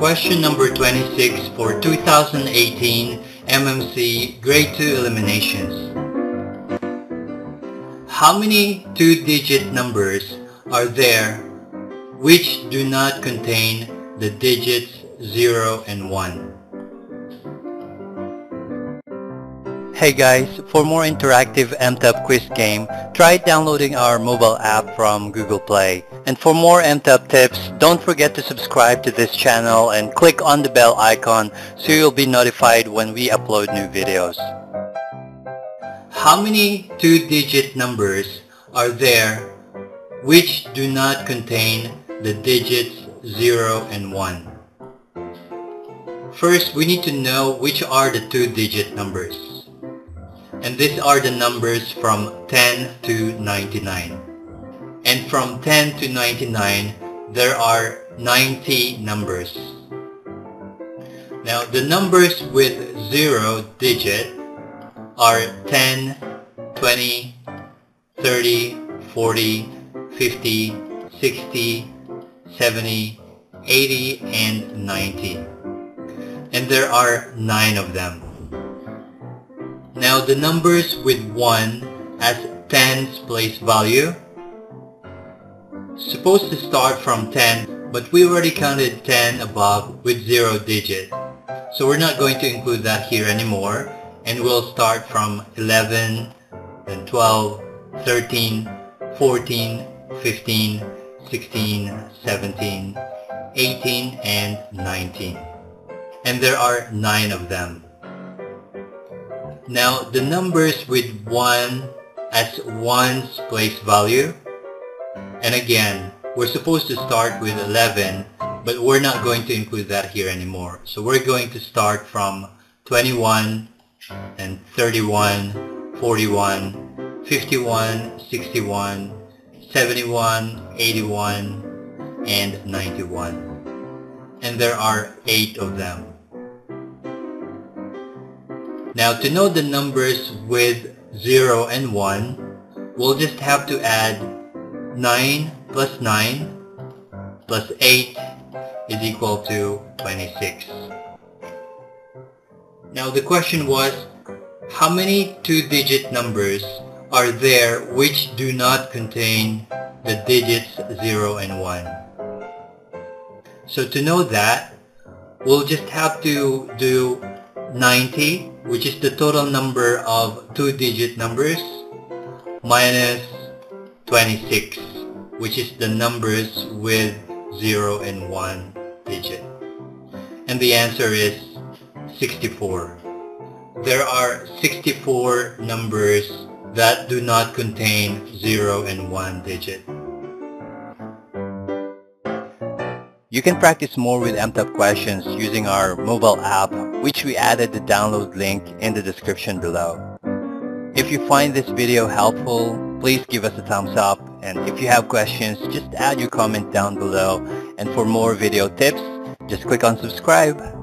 Question number 26 for 2018 MMC Grade 2 Eliminations. How many two-digit numbers are there which do not contain the digits 0 and 1? Hey guys, for more interactive MTAP quiz game, try downloading our mobile app from Google Play. And for more MTAP tips, don't forget to subscribe to this channel and click on the bell icon so you'll be notified when we upload new videos. How many two-digit numbers are there which do not contain the digits 0 and 1? First, we need to know which are the two-digit numbers and these are the numbers from 10 to 99. And from 10 to 99, there are 90 numbers. Now, the numbers with 0 digit are 10, 20, 30, 40, 50, 60, 70, 80, and 90. And there are 9 of them. Now the numbers with 1 as tens place value supposed to start from 10 but we already counted 10 above with 0 digit. So we're not going to include that here anymore and we'll start from 11, then 12, 13, 14, 15, 16, 17, 18, and 19. And there are 9 of them. Now, the numbers with 1 as 1's place value. And again, we're supposed to start with 11, but we're not going to include that here anymore. So we're going to start from 21 and 31, 41, 51, 61, 71, 81, and 91. And there are 8 of them. Now to know the numbers with 0 and 1, we'll just have to add 9 plus 9 plus 8 is equal to 26. Now the question was, how many two-digit numbers are there which do not contain the digits 0 and 1? So to know that, we'll just have to do 90 which is the total number of two-digit numbers minus 26 which is the numbers with 0 and 1 digit. And the answer is 64. There are 64 numbers that do not contain 0 and 1 digit. You can practice more with MTAP questions using our mobile app, which we added the download link in the description below. If you find this video helpful, please give us a thumbs up. And if you have questions, just add your comment down below. And for more video tips, just click on subscribe.